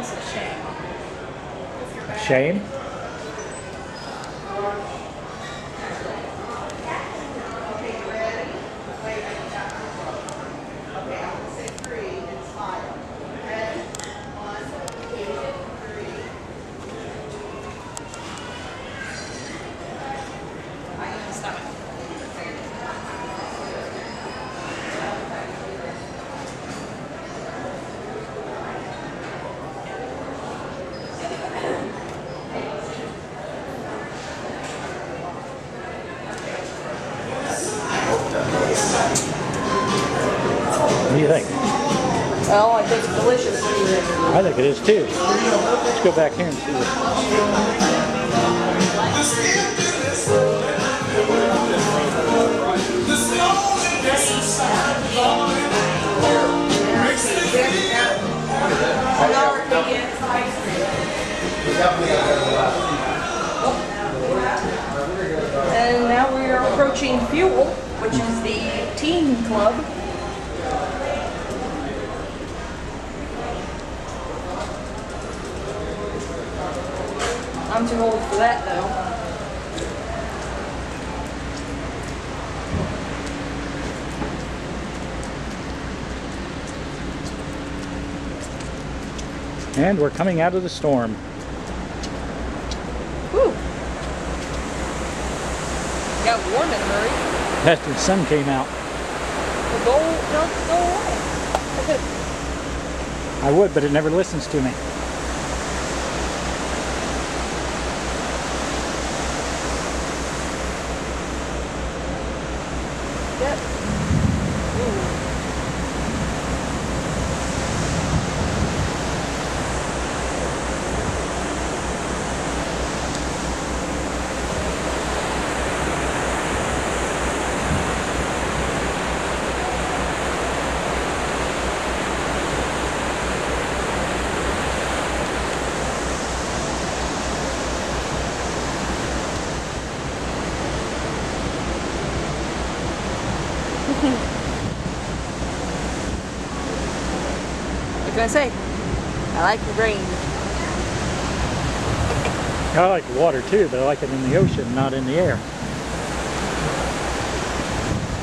It's a shame. Shame? Well, I think it's delicious. I think it is too. Let's go back here and see. And now we are approaching Fuel, which is the teen club. Too old for that though. And we're coming out of the storm. Whew. Got warm in a hurry. After the sun came out. The goal, no, go away. I would, but it never listens to me. Yep. I say? I like the rain. I like the water too, but I like it in the ocean, not in the air.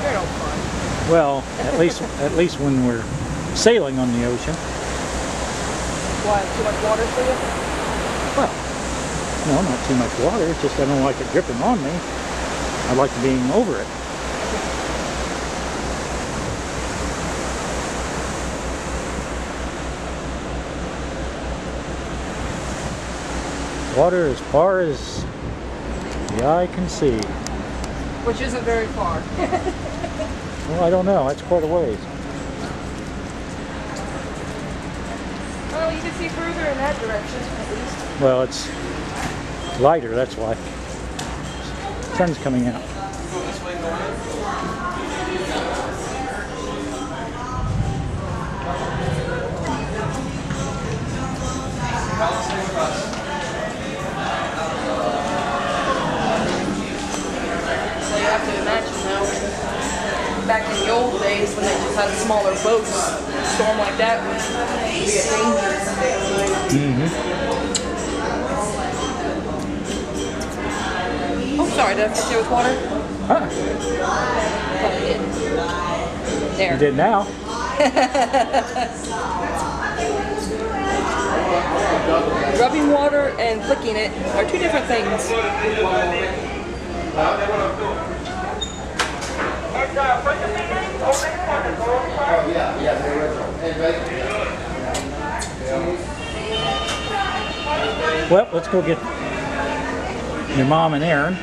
You're no fun. Well, at least at least when we're sailing on the ocean. Why? Too much water for you? Well, no, not too much water. It's just I don't like it dripping on me. I like being over it. Water as far as the eye can see. Which isn't very far. Well, I don't know. That's quite a ways. well, you can see further in that direction, at least. Well, it's lighter, that's why. Sun's coming out. Sorry, did I fill you with water? Huh? Probably did. You did now. Rubbing water and flicking it are two different things. Well, let's go get your mom and Aaron.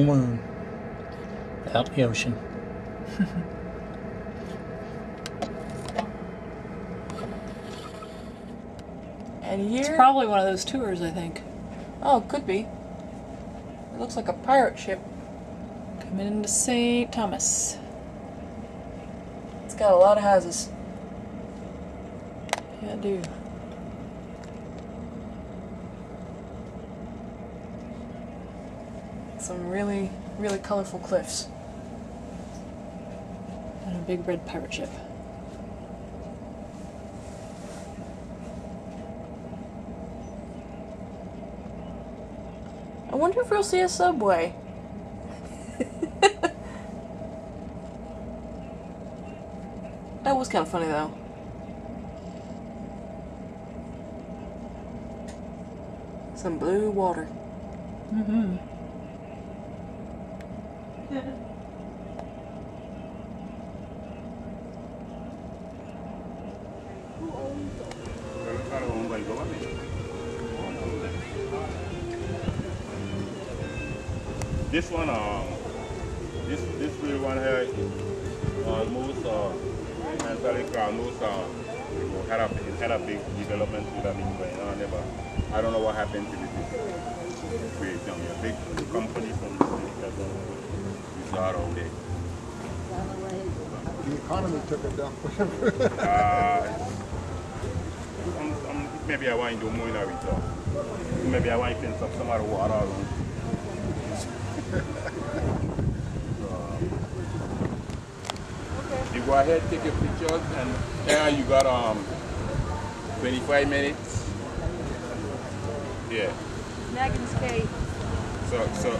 Full moon. Out in the ocean. And here. It's probably one of those tours, I think. oh, could be. It looks like a pirate ship. Coming into St. Thomas. It's got a lot of houses. Yeah, I Some really, really colorful cliffs. And a big red pirate ship. I wonder if we'll see a subway. that was kind of funny though. Some blue water. Mm-hmm. This one, um, this this real one here, almost uh, mentally almost uh, had a it had a big development with a big going on there, but I don't know what happened to here. Big company from the city that don't use out all day. The economy took it down. Uh, I'm, I'm, maybe I want to do more in a return. Maybe I want to fence up some of the water around. You go ahead, take your pictures, and there you got um 25 minutes. Yeah. Naggin's Cave. So, so,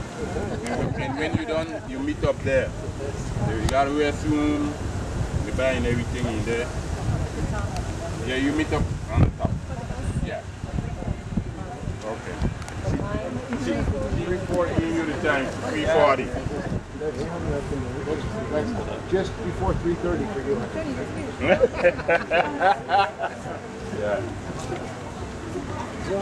and when you're done, you meet up there. You got a restroom, the bar and everything in there. Yeah, you meet up on the top. Yeah. Okay. She, she, reported you the time, 340. Just before 3.30 for you. Yeah. How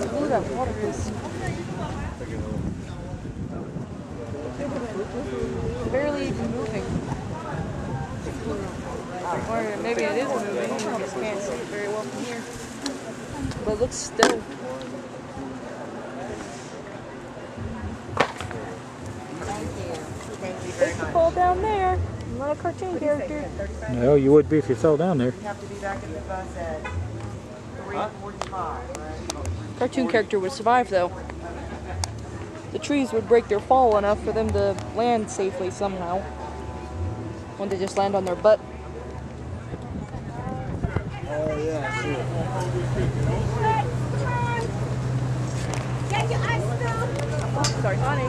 blue that water is. Barely even moving. Or maybe it is moving. I just can't see it very well from here. But it looks still. There's the fall down there. I'm not a cartoon character. No, you would be if you fell down there. have to be back at the bus at three forty-five, right? Cartoon character would survive though. The trees would break their fall enough for them to land safely somehow. When they just land on their butt. Oh, yeah, sure. Sorry, honey.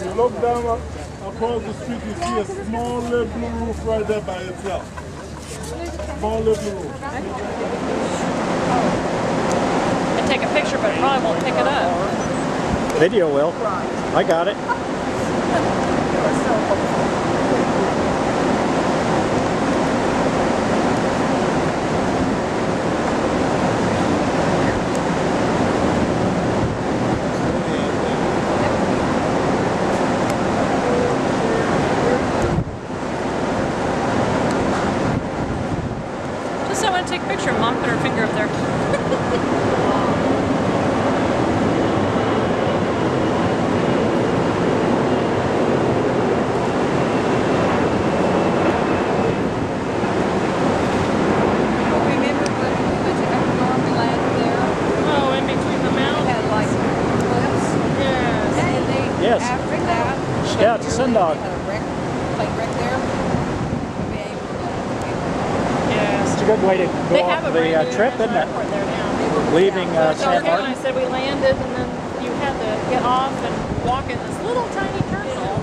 If you look down across the street, you see a small little blue roof right there by itself. Small little blue roof. I take a picture, but it probably won't pick it up. Video will. I got it. Just I want to take a picture. Mom put her finger up there. Remember when the economic land there Oh, in between the mountains. had like cliffs? Yes. And they, Yes. after that, Yeah, it's a send dog. they had a wreck, plane wreck there. We able to good way to go They off have a the brand uh, trip, isn't it? airport there now. Leaving uh, So San again, I said we landed and then you had to get off and walk in this little tiny terminal.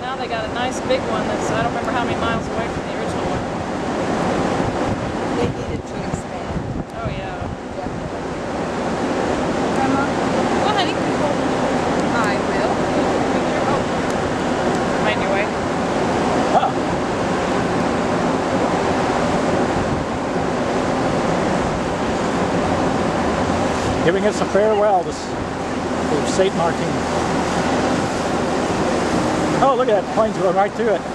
Now they got a nice big one that's, I don't remember how many miles away from the original one. They needed to expand. Oh, yeah. Grandma? Go ahead, you can hold I will. Mind your way. Huh. Giving us a farewell to, St. Martin. Oh, look at that, plane's going right through it.